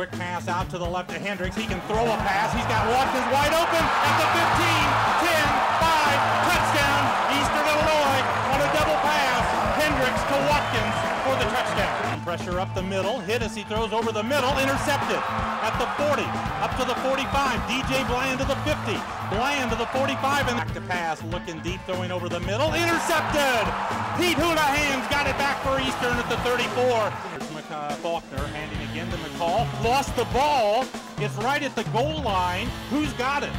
quick pass out to the left to Hendricks. He can throw a pass. He's got Watkins wide open at the 15, 10, 5, touchdown, Eastern Illinois on a double pass. Hendricks to Watkins for the touchdown. Pressure up the middle. Hit as he throws over the middle. Intercepted at the 40, up to the 45. DJ Bland to the 50. Bland to the 45 and back to pass. Looking deep, throwing over the middle. Intercepted. Pete Houlihan's got it back for Eastern at the 34. McCall, Faulkner handing again to McCall. Lost the ball. It's right at the goal line. Who's got it?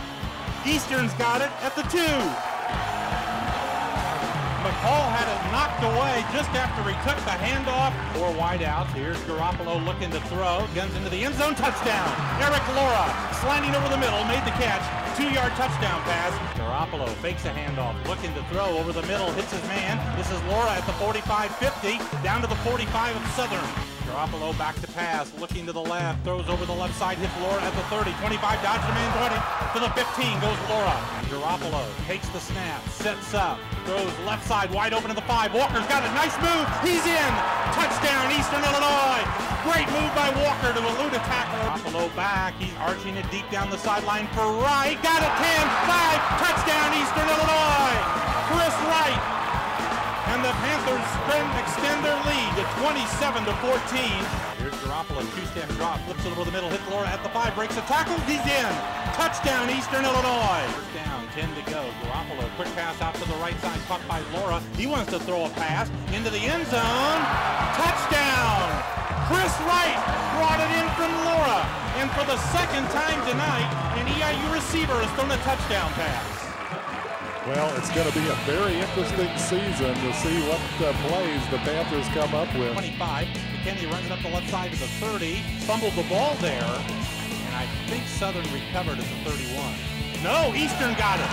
Eastern's got it at the two. McCall had it knocked away just after he took the handoff. Four wideouts. Here's Garoppolo looking to throw. Guns into the end zone. Touchdown. Erik Lora sliding over the middle. Made the catch. Two-yard touchdown pass. Garoppolo fakes a handoff. Looking to throw over the middle. Hits his man. This is Lora at the 45-50. Down to the 45 of Southern. Garoppolo back to pass, looking to the left, throws over the left side, hits Lora at the 30, 25, dodge the man 20, to the 15 goes Lora. Garoppolo takes the snap, sets up, throws left side wide open to the 5. Walker's got a nice move, he's in! Touchdown, Eastern Illinois! Great move by Walker to elude a tackler. Garoppolo back, he's arching it deep down the sideline for Wright, got a 10, 5, touchdown, Eastern Illinois! Chris Wright and the Panthers extend their lead to 27 to 14. Here's Garoppolo, two-step drop, flips it over the middle, hits Lora at the five, breaks a tackle, he's in. Touchdown, Eastern Illinois. First down, 10 to go. Garoppolo, quick pass out to the right side, caught by Lora. He wants to throw a pass into the end zone. Touchdown! Chris Wright brought it in from Lora. And for the second time tonight, an EIU receiver has thrown a touchdown pass. Well, it's going to be a very interesting season to see what uh, plays the Panthers come up with. 25. McKinney runs it up the left side to the 30. Fumbled the ball there. And I think Southern recovered at the 31. No, Eastern got it.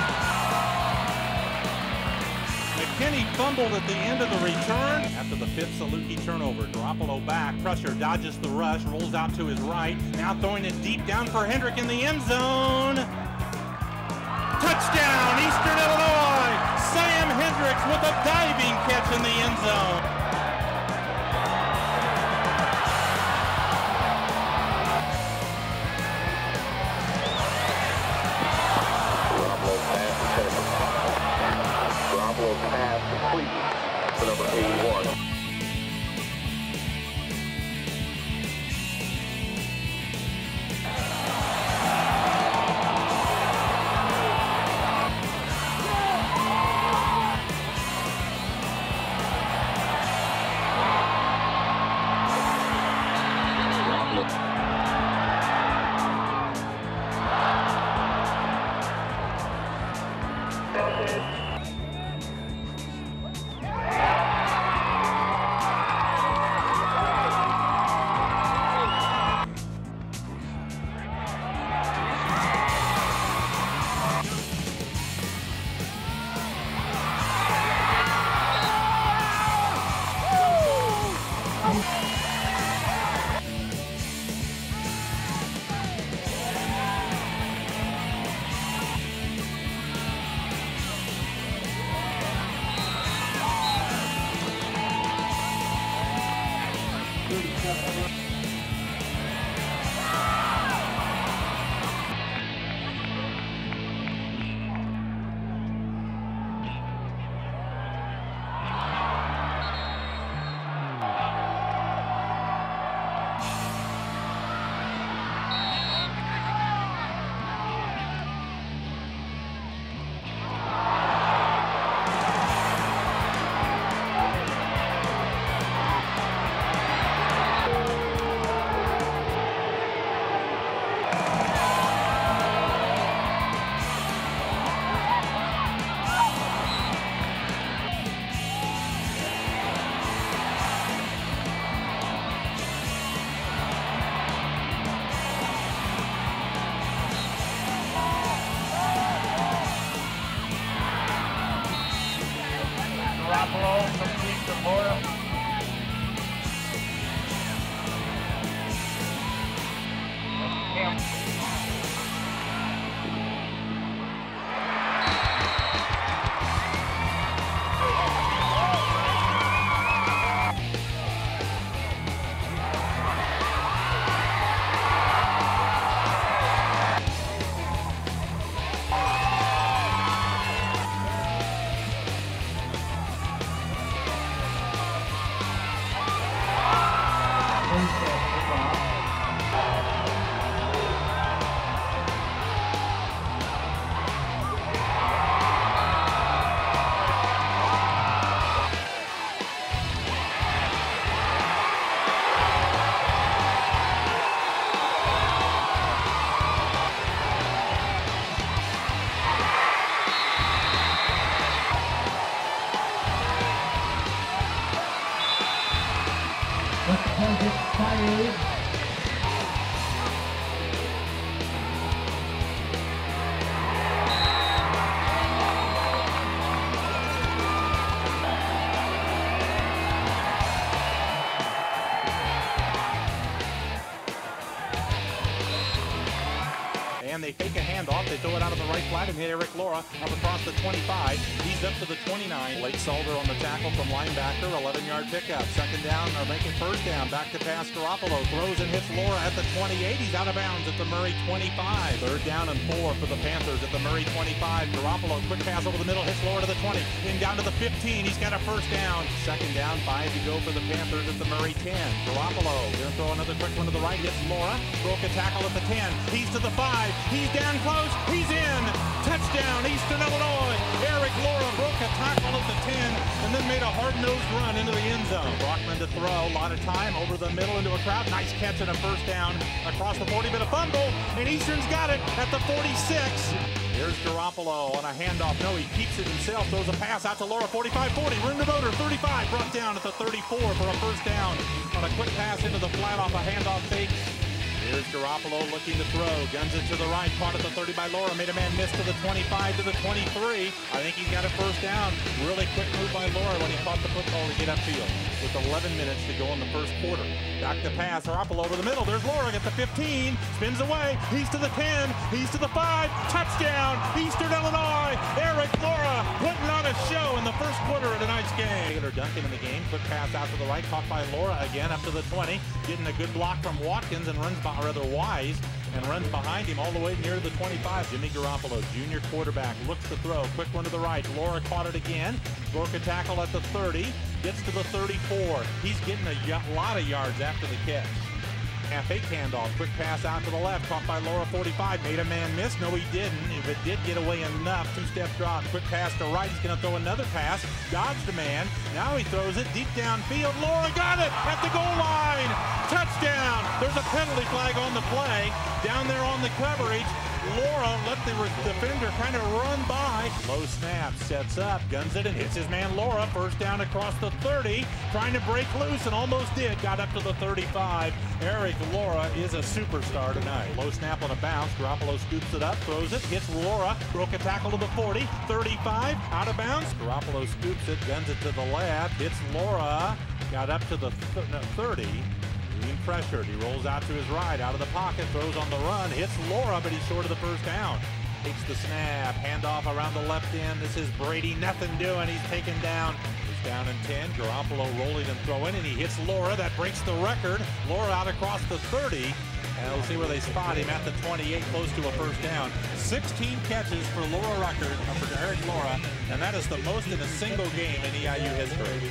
McKinney fumbled at the end of the return. After the fifth Saluki turnover, Garoppolo back, pressure, dodges the rush, rolls out to his right. Now throwing it deep down for Hendrick in the end zone. Touchdown, Eastern Illinois! Sam Hendricks with a diving catch in the end zone. Garoppolo pass complete for number 81. Let's close it. Five. Erik Lora up across the 25. He's up to the 29. Blake Salter on the tackle from linebacker. 11-yard pickup. Second down or making first down. Back to pass Garoppolo. Throws and hits Lora at the 28. He's out of bounds at the Murray 25. Third down and four for the Panthers at the Murray 25. Garoppolo, quick pass over the middle. Hits Lora to the 20. Then down to the 15. He's got a first down. Second down. Five to go for the Panthers at the Murray 10. Garoppolo to throw another quick one to the right. Hits Lora. Broke a tackle at the 10. He's to the 5. He's down close. He's in. Touchdown, Eastern Illinois. Erik Lora broke a tackle at the 10 and then made a hard-nosed run into the end zone. Brockman to throw. A lot of time over the middle into a crowd. Nice catch and a first down across the 40. But a fumble, and Eastern's got it at the 46. Here's Garoppolo on a handoff. No, he keeps it himself. Throws a pass out to Lora. 45-40. Room to voter. 35. Brought down at the 34 for a first down on a quick pass into the flat off a handoff fake. Here's Garoppolo looking to throw. Guns it to the right. Caught at the 30 by Lora. Made a man miss to the 25 to the 23. I think he's got a first down. Really quick move by Lora when he caught the football to get upfield. With 11 minutes to go in the first quarter. Back to pass. Garoppolo over the middle. There's Lora at the 15. Spins away. He's to the 10. He's to the 5. Touchdown. Eastern Illinois. Erik Lora putting on a show in the first quarter of tonight's game. Taylor Duncan in the game. Quick pass out to the right. Caught by Lora again up to the 20. Getting a good block from Watkins and runs by rather Wise and runs behind him all the way near the 25. Jimmy Garoppolo, junior quarterback, looks to throw. Quick one to the right. Lora caught it again. Broke a tackle at the 30. Gets to the 34. He's getting a lot of yards after the catch. Half fake handoff. Quick pass out to the left. Caught by Lora 45. Made a man miss. No, he didn't. If it did get away enough, two-step drop. Quick pass to right. He's going to throw another pass. Dodged a man. Now he throws it deep downfield. Lora got it at the goal line. Touchdown. There's a penalty flag on the play. Down there on the coverage. Lora let the defender kind of run by. Low snap, sets up, guns it, and hits his man Lora. First down across the 30, trying to break loose and almost did. Got up to the 35. Erik Lora is a superstar tonight. Low snap on a bounce. Garoppolo scoops it up, throws it, hits Lora, broke a tackle to the 40, 35, out of bounds. Garoppolo scoops it, guns it to the left, hits Lora, got up to the th no, 30. Pressured. He rolls out to his right, out of the pocket, throws on the run, hits Lora, but he's short of the first down. Takes the snap, handoff around the left end. This is Brady, nothing doing. He's taken down. He's down in 10. Garoppolo rolling and throwing, and he hits Lora. That breaks the record. Lora out across the 30. And we'll see where they spot him at the 28, close to a first down. 16 catches for Lora Ruckert, uh, for Erik Lora, and that is the most in a single game in EIU history.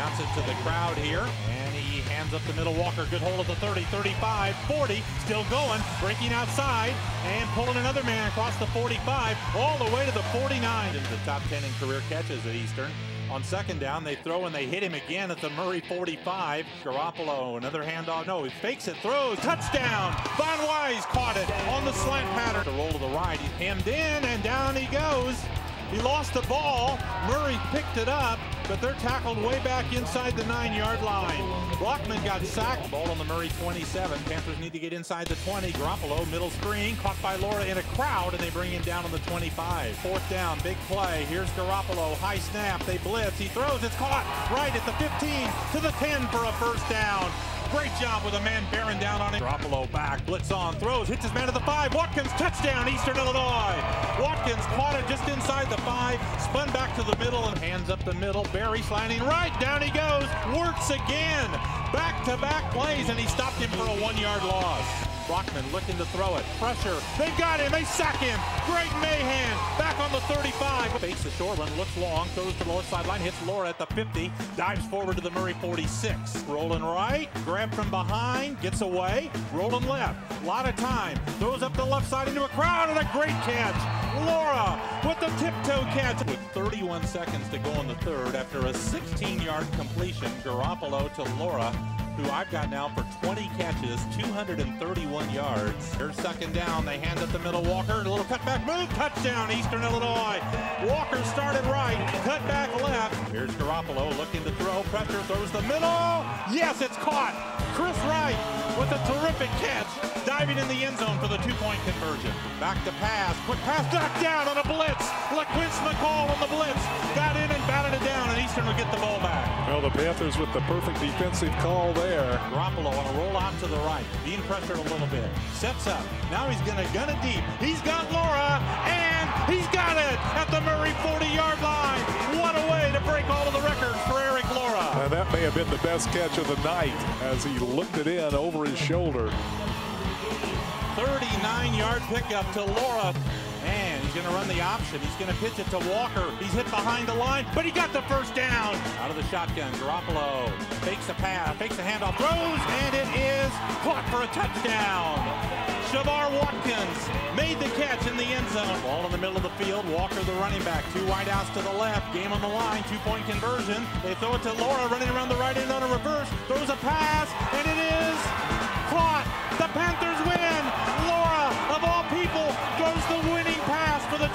It to the crowd here. And he hands up the middle. Walker, good hold at the 30, 35, 40. Still going. Breaking outside. And pulling another man across the 45. All the way to the 49. Into the top 10 in career catches at Eastern. On second down, they throw and they hit him again at the Murray 45. Garoppolo, another handoff. No, he fakes it, throws. Touchdown! Von Wise caught it on the slant pattern. The roll to the right. He's hemmed in and down he goes. He lost the ball. Murray picked it up, but they're tackled way back inside the nine-yard line. Brockman got sacked. Ball on the Murray 27. Panthers need to get inside the 20. Garoppolo, middle screen, caught by Laura in a crowd, and they bring him down on the 25. Fourth down, big play. Here's Garoppolo, high snap. They blitz. He throws. It's caught right at the 15 to the 10 for a first down. Great job with a man bearing down on it. Garoppolo back, blitz on, throws, hits his man to the five. Watkins, touchdown, Eastern Illinois. Watkins caught it just inside the five, spun back to the middle and hands up the middle. Barry sliding right, down he goes. Works again. Back-to-back plays, and he stopped him for a one-yard loss. Brockman looking to throw it. Pressure. They've got him. They sack him. Greg Mahan back on the 35. Fakes the short. Looks long. Throws to the left sideline. Hits Lora at the 50. Dives forward to the Murray 46. Rolling right. Grab from behind. Gets away. Rolling left. A lot of time. Throws up the left side into a crowd and a great catch. Lora with the tiptoe catch. With 31 seconds to go in the third after a 16-yard completion. Garoppolo to Lora who I've got now for 20 catches, 231 yards. They're second down. They hand up the middle. Walker, a little cutback move. Touchdown, Eastern Illinois. Walker started right, cut back left. Here's Garoppolo looking to throw. Pressure throws the middle. Yes, it's caught. Chris Wright with a terrific catch, diving in the end zone for the two-point conversion. Back to pass. Quick pass knocked down on a blitz. LaQuince McCall on the blitz. Got batted it down, and Eastern will get the ball back. Well, the Panthers with the perfect defensive call there. Garoppolo on a roll out to the right, being pressured a little bit. Sets up. Now he's going to gun it deep. He's got Lora, and he's got it at the Murray 40-yard line. What a way to break all of the records for Erik Lora. And that may have been the best catch of the night as he looked it in over his shoulder. 39-yard pickup to Lora. He's going to run the option. He's going to pitch it to Walker. He's hit behind the line, but he got the first down. Out of the shotgun, Garoppolo fakes a pass, fakes a handoff, throws, and it is caught for a touchdown. Shavar Watkins made the catch in the end zone. Ball in the middle of the field. Walker, the running back. Two wideouts to the left. Game on the line. Two-point conversion. They throw it to Lora, running around the right end on a reverse. Throws a pass, and it is caught. The Panthers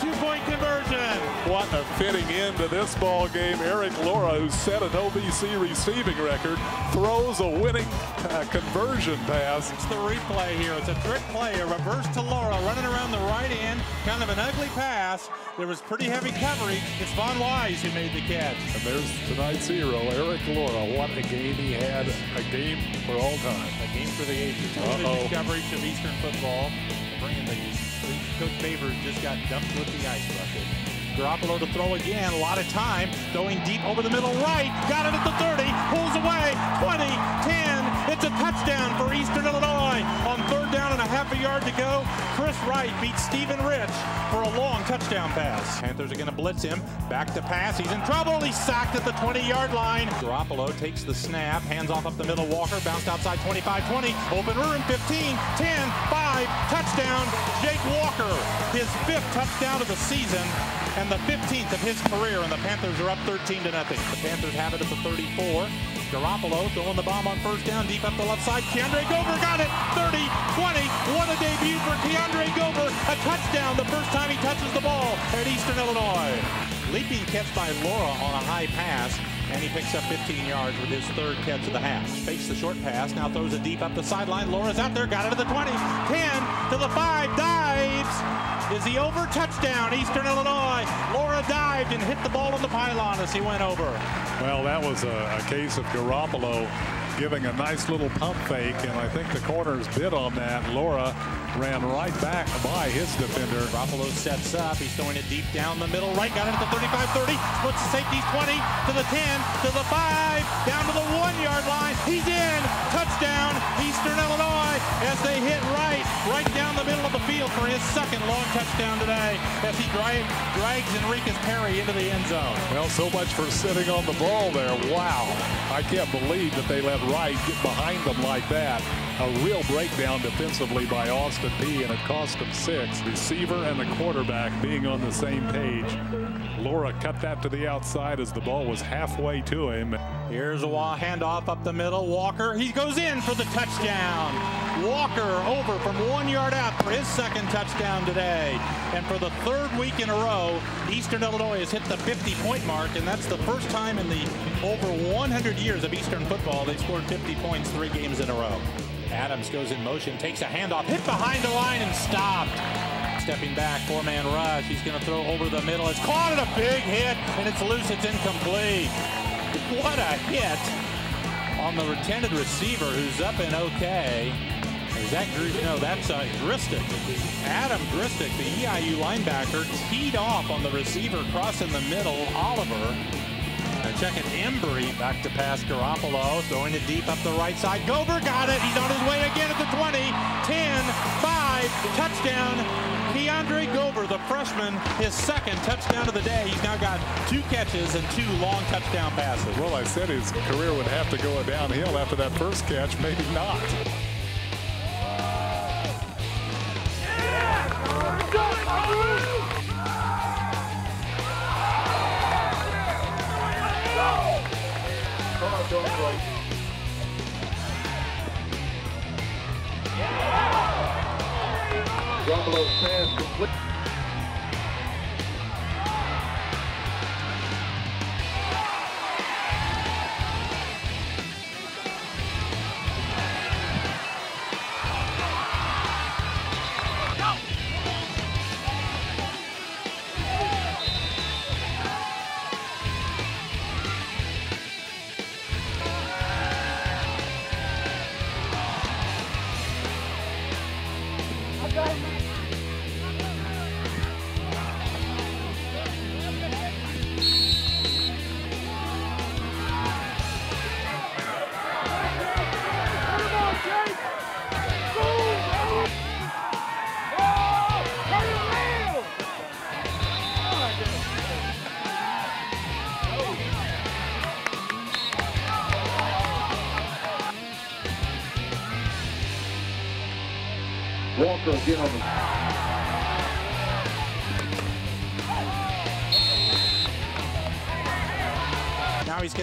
two-point conversion. What a fitting end to this ball game. Erik Lora, who set an OVC receiving record, throws a winning uh, conversion pass. It's the replay here. It's a trick play, a reverse to Lora, running around the right end, kind of an ugly pass. There was pretty heavy coverage. It's Von Wise who made the catch. And there's tonight's hero, Erik Lora. What a game he had. A game for all time. A game for the ages. Television coverage of Eastern football. Bringing the Coach Babers just got dumped with the ice bucket. Garoppolo to throw again. A lot of time. Throwing deep over the middle right. Got it at the 30. Pulls away. 20, 10. It's a touchdown for Eastern Illinois. On third down and a half a yard to go. Chris Wright beats Stephen Rich for a long touchdown pass. Panthers are going to blitz him. Back to pass. He's in trouble. He's sacked at the 20-yard line. Garoppolo takes the snap. Hands off up the middle. Walker bounced outside 25-20. Open room 15, 10, 5. Touchdown. Jake Walker. His fifth touchdown of the season and the 15th of his career, and the Panthers are up 13 to nothing. The Panthers have it at the 34. Garoppolo throwing the bomb on first down, deep up the left side. Keandre Gober got it. 30, 20. What a debut for Keandre Gober. A touchdown the first time he touches the ball at Eastern Illinois. Leaping catch by Lora on a high pass, and he picks up 15 yards with his third catch of the half. Fakes the short pass, now throws it deep up the sideline. Lora's out there, got it to the 20, 10 to the 5, dives. Is he over? Touchdown, Eastern Illinois. Lora dived and hit the ball on the pylon as he went over. Well, that was a, a case of Garoppolo giving a nice little pump fake, and I think the corners bid on that. Lora ran right back by his defender. Garoppolo sets up. He's throwing it deep down the middle. Right, got it at the 35-30. Splits the safeties 20 to the 10 to the 5, down to the one-yard line. He's in. Touchdown, Eastern Illinois, as they hit right, right down the middle of the field for his second long touchdown today as he drag, drags Enriquez Perry into the end zone. Well, so much for sitting on the ball there. Wow. I can't believe that they let Wright get behind them like that. A real breakdown defensively by Austin Peay, and it cost him six. Receiver and the quarterback being on the same page. Lora cut that to the outside as the ball was halfway to him. Here's a handoff up the middle. Walker, he goes in for the touchdown. Walker over from one yard out for his second touchdown today. And for the third week in a row, Eastern Illinois has hit the 50-point mark, and that's the first time in the over 100 years of Eastern football they scored 50 points three games in a row. Adams goes in motion, takes a handoff, hit behind the line and stopped. Stepping back, four-man rush. He's going to throw over the middle. It's caught at a big hit, and it's loose. It's incomplete. What a hit on the intended receiver who's up and okay. Is that No, that's uh, Gristic. Adam Gristic, the EIU linebacker, teed off on the receiver crossing the middle. Oliver and checking Embry back to pass Garoppolo, throwing it deep up the right side. Gober got it. He's on his way again at the 20, 10, 5, touchdown. Keandre Gober, the freshman, his second touchdown of the day. He's now got two catches and two long touchdown passes. Well, I said his career would have to go downhill after that first catch. Maybe not. Garoppolo's pass complete.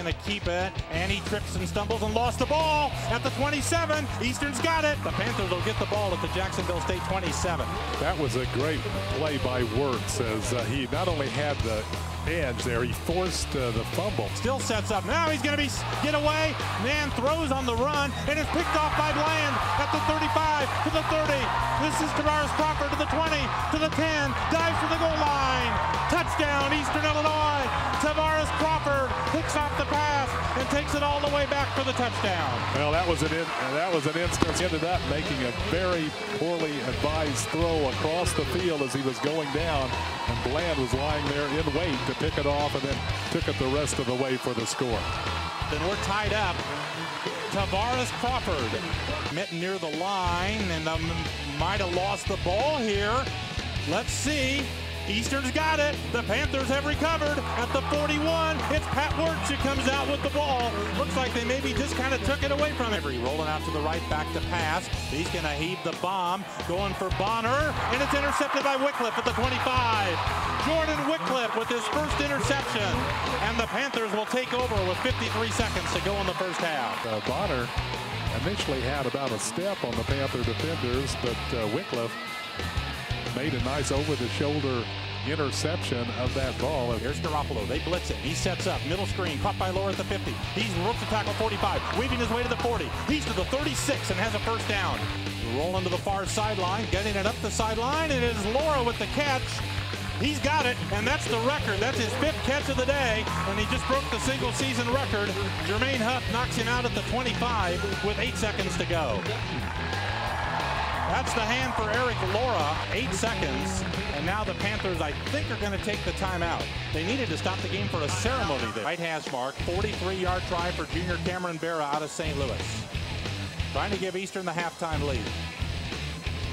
Going to keep it, and he trips and stumbles and lost the ball at the 27. Eastern's got it. The Panthers will get the ball at the Jacksonville State 27. That was a great play by Wirtz as uh, he not only had the edge there, he forced uh, the fumble. Still sets up. Now he's going to be get away. Man throws on the run and is picked off by Bland at the 35 to the 30. This is Tavares Crawford to the 20 to the 10. Dives for the goal line. Touchdown, Eastern Illinois. Tavares Crawford picks off the pass and takes it all the way back for the touchdown. Well, that was an in, that was an instance. He ended up making a very poorly advised throw across the field as he was going down, and Bland was lying there in wait to pick it off, and then took it the rest of the way for the score. Then we're tied up. Tavares Crawford met near the line and um, might have lost the ball here. Let's see. Eastern's got it. The Panthers have recovered at the 41. It's Pat Wirtz who comes out with the ball. Looks like they maybe just kind of took it away from him. Rolling out to the right, back to pass. He's going to heave the bomb. Going for Bonner, and it's intercepted by Wycliffe at the 25. Jordan Wycliffe with his first interception. And the Panthers will take over with 53 seconds to go in the first half. Uh, Bonner initially had about a step on the Panther defenders, but uh, Wycliffe made a nice over-the-shoulder interception of that ball. Here's Garoppolo. They blitz it. He sets up. Middle screen. Caught by Lora at the 50. He's roped to tackle 45. Weaving his way to the 40. He's to the 36 and has a first down. Rolling to the far sideline. Getting it up the sideline. And it is Lora with the catch. He's got it, and that's the record. That's his fifth catch of the day, and he just broke the single season record. Jermaine Huff knocks him out at the 25 with eight seconds to go. That's the hand for Erik Lora, eight seconds. And now the Panthers, I think, are going to take the timeout. They needed to stop the game for a ceremony there. Right hash mark, 43-yard try for junior Cameron Barra out of St. Louis. Trying to give Eastern the halftime lead.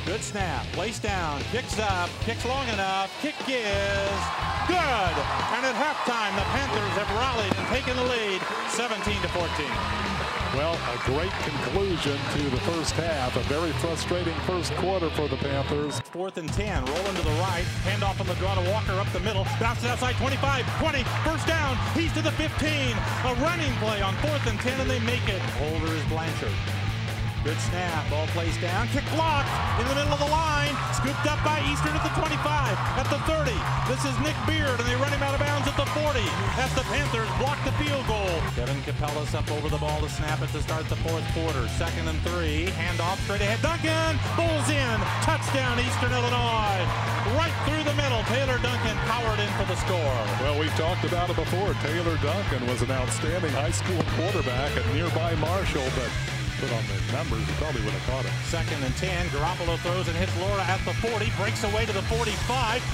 Good snap, placed down, kicks up, kicks long enough, kick is good. And at halftime, the Panthers have rallied and taken the lead, 17 to 14. Well, a great conclusion to the first half. A very frustrating first quarter for the Panthers. Fourth and 10, rolling to the right. Handoff on the draw to Walker up the middle. Bounces outside 25, 20. First down. He's to the 15. A running play on fourth and 10, and they make it. Holder is Blanchard. Good snap. Ball placed down. Kick blocked in the middle of the line. Scooped up by Eastern at the 25. At the 30. This is Nick Beard, and they run him out of bounds at the 40. As the Panthers block the field goal. Kevin Capellas up over the ball to snap it to start the fourth quarter. Second and three. Handoff straight ahead. Duncan. Bulls in. Touchdown, Eastern Illinois. Right through the middle. Taylor Duncan powered in for the score. Well, we've talked about it before. Taylor Duncan was an outstanding high school quarterback at nearby Marshall, but put on the numbers, he probably would have caught it. Second and 10. Garoppolo throws and hits Lora at the 40. Breaks away to the 45.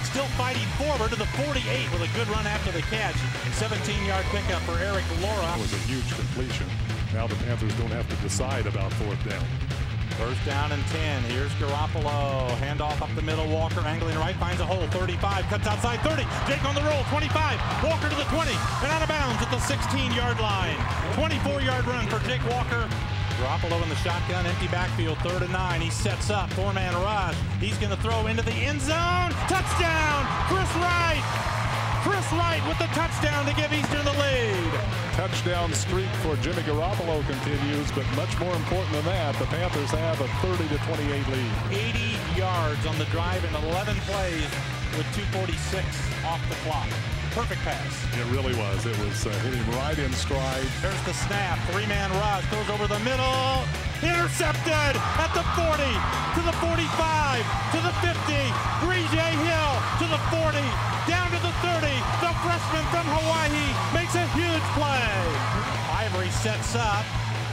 Still fighting forward to the 48 with a good run after the catch. 17-yard pickup for Erik Lora. It was a huge completion. Now the Panthers don't have to decide about fourth down. First down and 10. Here's Garoppolo. Handoff up the middle. Walker angling right. Finds a hole. 35. Cuts outside 30. Jake on the roll. 25. Walker to the 20. And out of bounds at the 16-yard line. 24-yard run for Jake Walker. Garoppolo in the shotgun, empty backfield, third and nine. He sets up, four-man rush. He's going to throw into the end zone. Touchdown, Chris Wright. Chris Wright with the touchdown to give Eastern the lead. Touchdown streak for Jimmy Garoppolo continues, but much more important than that, the Panthers have a 30 to 28 lead. 80 yards on the drive in 11 plays with 246 off the clock. Perfect pass. It really was. It was uh, hitting right in stride. There's the snap. Three-man rush. Goes over the middle. Intercepted at the 40, to the 45, to the 50. Grege Hill to the 40, down to the 30. The freshman from Hawaii makes a huge play. Ivory sets up.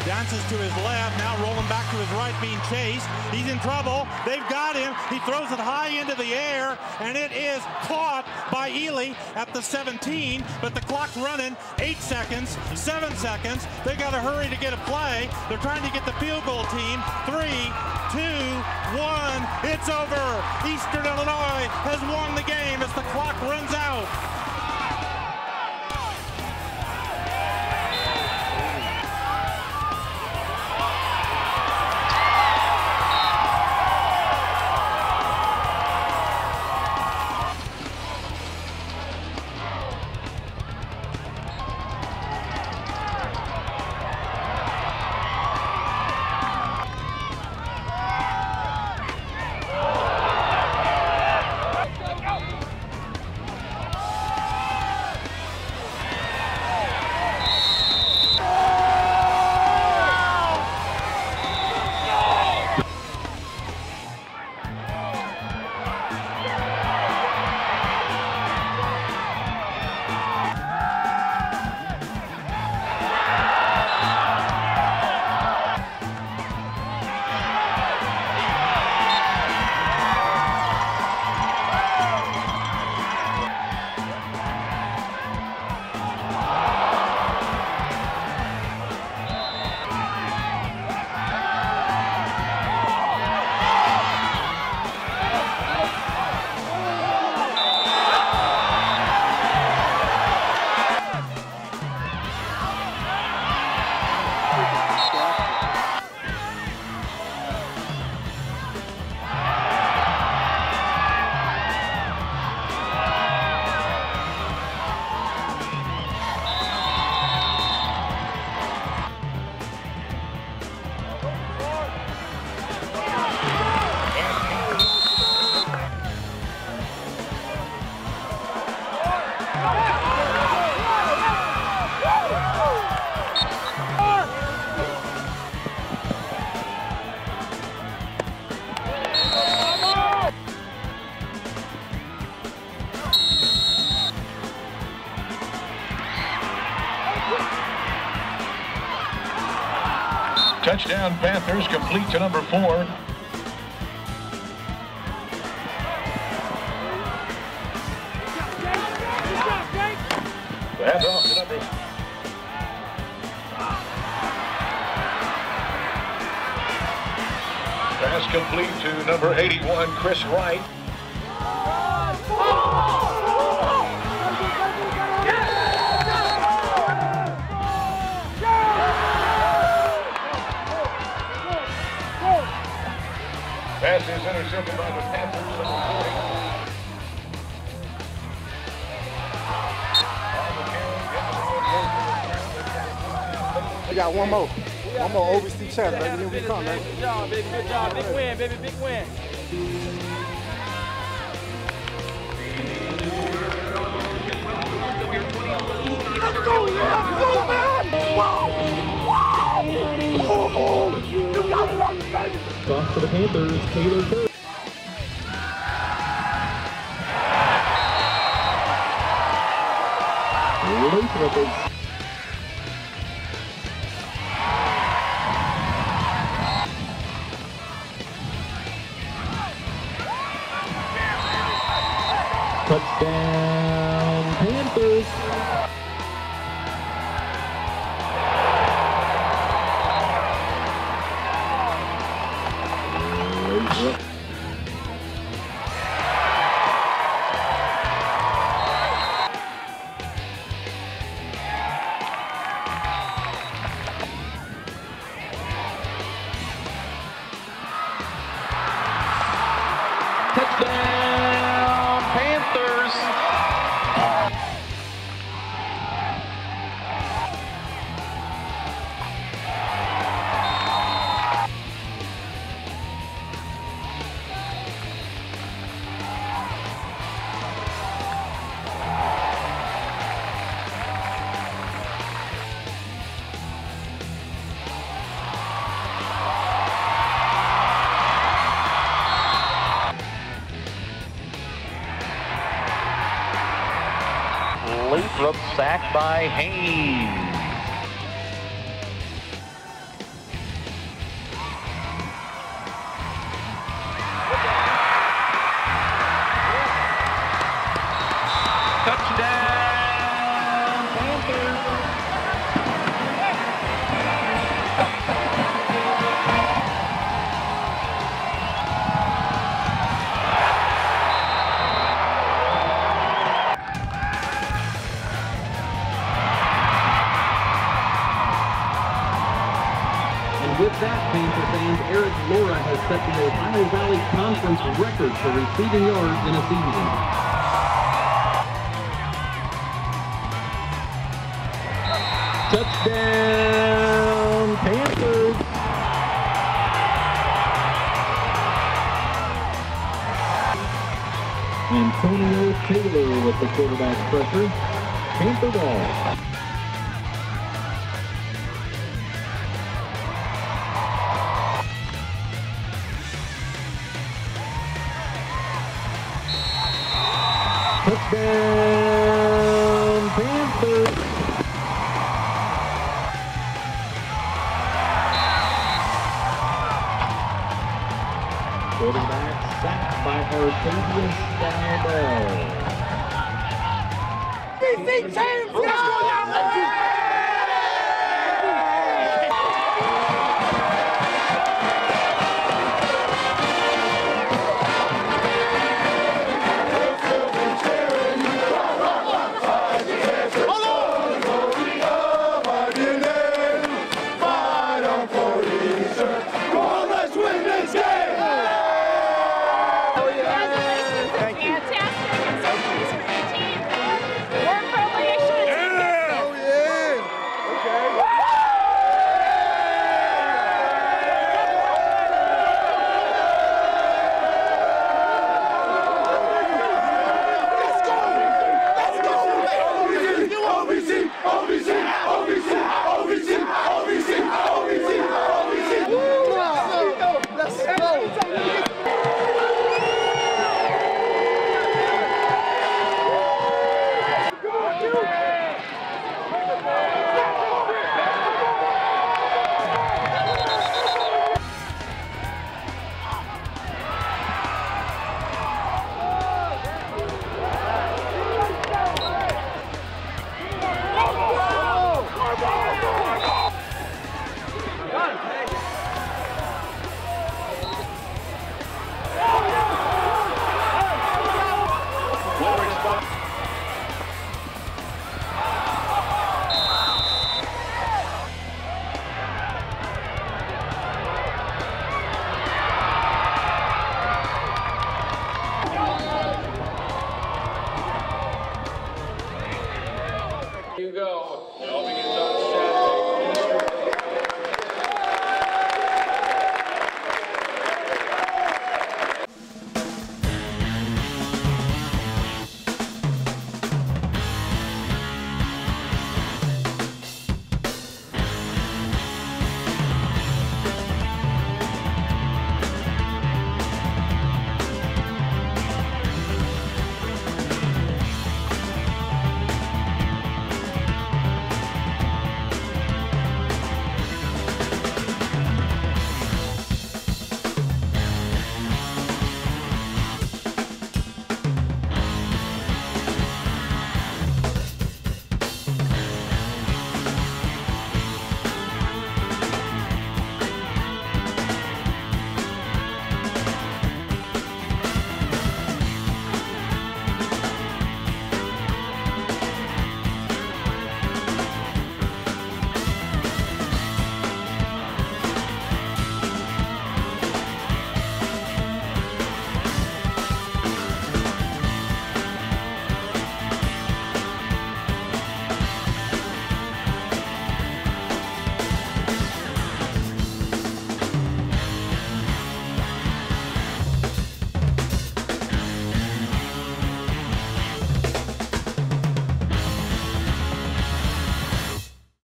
Dances to his left, now rolling back to his right, being chased. He's in trouble. They've got him. He throws it high into the air, and it is caught by Ely at the 17. But the clock's running. Eight seconds, seven seconds. They got to hurry to get a play. They're trying to get the field goal team. Three, two, one. It's over. Eastern Illinois has won the game as the clock runs out. Touchdown Panthers complete to number four. Number Pass complete to number 81, Chris Wright. Pass is intercepted by the Panthers. number 40. We got one more. One more OVC champ, baby. Then we come, man. Good job, baby. Good job. Big win, baby. Big win. Off for the Panthers, Taylor Kirk. Lathrop is Lathrop sacked by Haynes. Antonio Taylor with the quarterback pressure. Panther ball. Touchdown, Artavius Dowdell. Fantastic. And so pleased